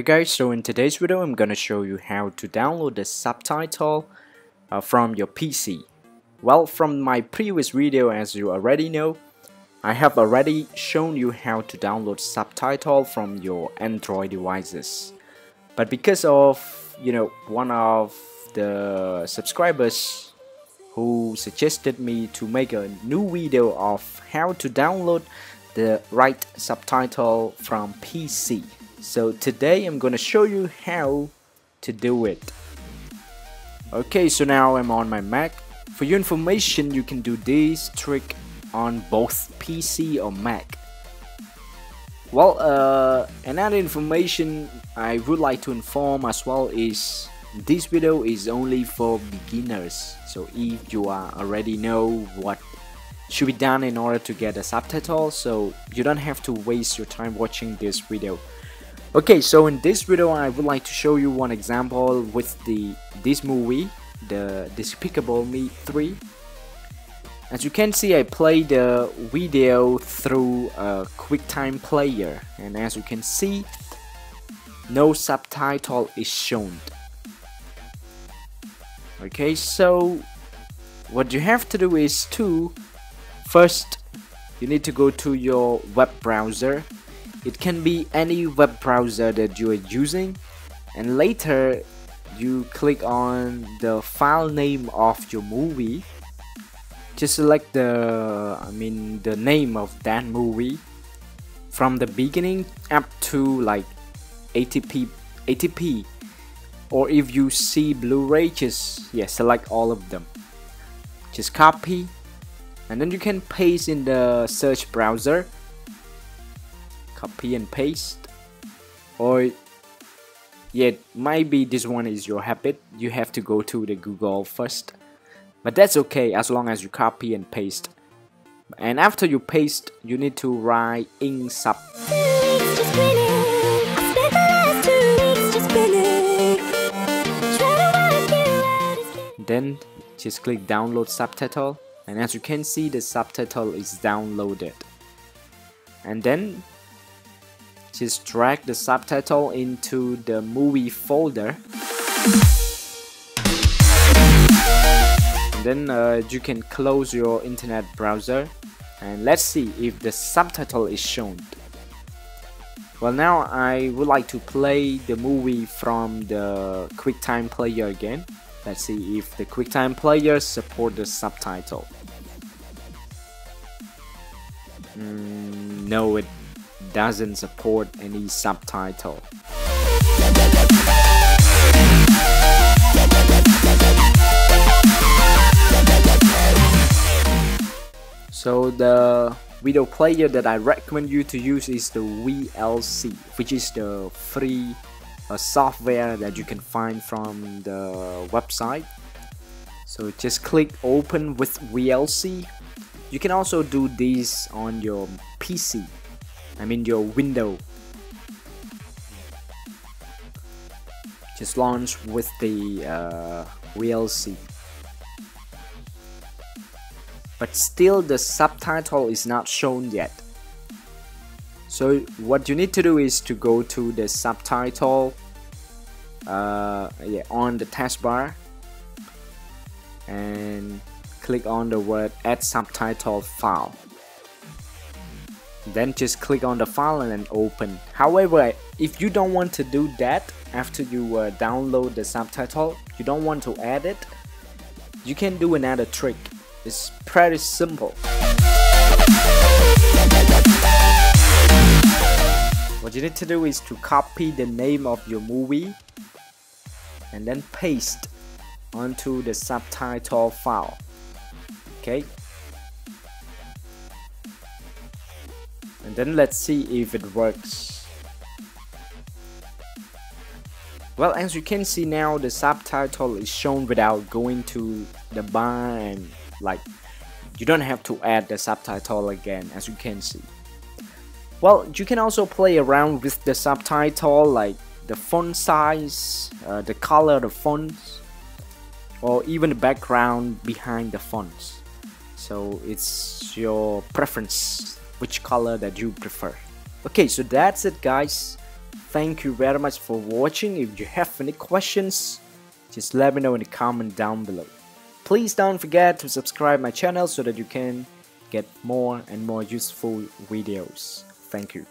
Hi guys, so in today's video I'm gonna show you how to download the subtitle uh, from your PC. Well, from my previous video as you already know, I have already shown you how to download subtitle from your Android devices. But because of, you know, one of the subscribers who suggested me to make a new video of how to download the right subtitle from PC. So today I'm gonna show you how to do it. Okay, so now I'm on my Mac. For your information, you can do this trick on both PC or Mac. Well, uh, another information I would like to inform as well is this video is only for beginners. So if you are already know what should be done in order to get a subtitle, so you don't have to waste your time watching this video. Okay, so in this video I would like to show you one example with the this movie, the Despicable Me 3. As you can see I play the video through a QuickTime player and as you can see no subtitle is shown. Okay, so what you have to do is to first you need to go to your web browser it can be any web browser that you are using. And later you click on the file name of your movie. Just select the I mean the name of that movie. From the beginning up to like 80p 80p or if you see Blu-ray just yeah select all of them. Just copy. And then you can paste in the search browser copy and paste. Or yeah maybe this one is your habit. You have to go to the Google first. But that's okay as long as you copy and paste. And after you paste you need to write in sub. Then just click download subtitle. And as you can see the subtitle is downloaded. And then just drag the subtitle into the movie folder. And then uh, you can close your internet browser and let's see if the subtitle is shown. Well now I would like to play the movie from the QuickTime player again. Let's see if the QuickTime player support the subtitle. Mm, no it doesn't support any subtitle. So the video player that I recommend you to use is the VLC, which is the free uh, software that you can find from the website. So just click open with VLC. You can also do this on your PC I mean your window. Just launch with the uh, VLC but still the subtitle is not shown yet. So what you need to do is to go to the subtitle uh, yeah, on the taskbar and click on the word add subtitle file then just click on the file and open. However if you don't want to do that after you uh, download the subtitle you don't want to add it you can do another trick. It's pretty simple. What you need to do is to copy the name of your movie and then paste onto the subtitle file. Okay then let's see if it works. Well as you can see now the subtitle is shown without going to the bar and like you don't have to add the subtitle again as you can see. Well you can also play around with the subtitle like the font size uh, the color of the fonts or even the background behind the fonts. So it's your preference which color that you prefer okay so that's it guys Thank you very much for watching. If you have any questions, just let me know in the comment down below. Please don't forget to subscribe my channel so that you can get more and more useful videos. Thank you.